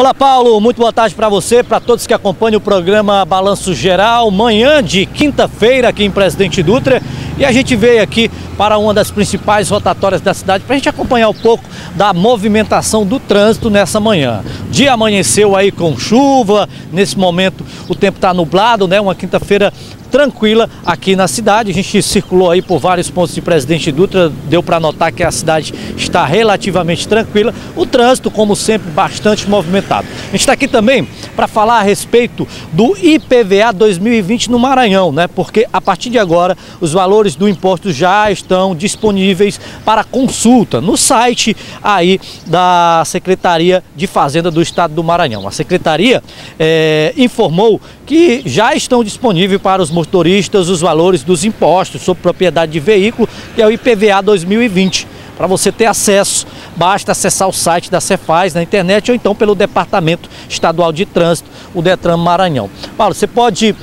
Olá, Paulo. Muito boa tarde para você, para todos que acompanham o programa Balanço Geral. Manhã de quinta-feira aqui em Presidente Dutra. E a gente veio aqui para uma das principais rotatórias da cidade para a gente acompanhar um pouco da movimentação do trânsito nessa manhã. Dia amanheceu aí com chuva, nesse momento o tempo está nublado, né? Uma quinta-feira tranquila aqui na cidade. A gente circulou aí por vários pontos de Presidente Dutra, deu para notar que a cidade está relativamente tranquila. O trânsito, como sempre, bastante movimentado. A gente está aqui também para falar a respeito do IPVA 2020 no Maranhão, né? Porque a partir de agora os valores do imposto já estão disponíveis para consulta no site aí da Secretaria de Fazenda do Estado do Maranhão. A Secretaria é, informou que já estão disponíveis para os motoristas os valores dos impostos sobre propriedade de veículo, que é o IPVA 2020. Para você ter acesso, basta acessar o site da Cefaz na internet ou então pelo Departamento Estadual de Trânsito, o Detran Maranhão. Paulo, você pode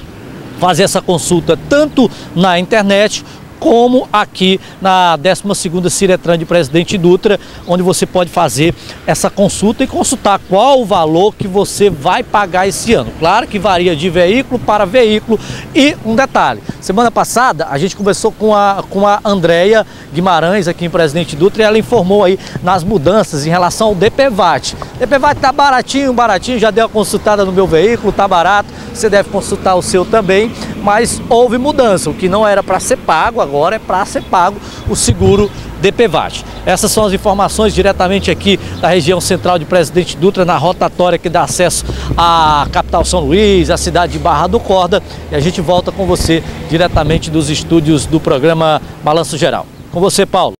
fazer essa consulta tanto na internet como aqui na 12ª Ciretran de Presidente Dutra, onde você pode fazer essa consulta e consultar qual o valor que você vai pagar esse ano. Claro que varia de veículo para veículo e um detalhe, semana passada a gente conversou com a, com a Andrea Guimarães aqui em Presidente Dutra e ela informou aí nas mudanças em relação ao DPVAT. DPVAT tá baratinho, baratinho, já deu uma consultada no meu veículo, tá barato, você deve consultar o seu também, mas houve mudança, o que não era para ser pago agora é para ser pago o seguro DPVAT. Essas são as informações diretamente aqui da região central de Presidente Dutra, na rotatória que dá acesso à capital São Luís, à cidade de Barra do Corda. E a gente volta com você diretamente dos estúdios do programa Balanço Geral. Com você, Paulo.